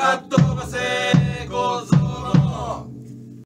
かっ飛ばせ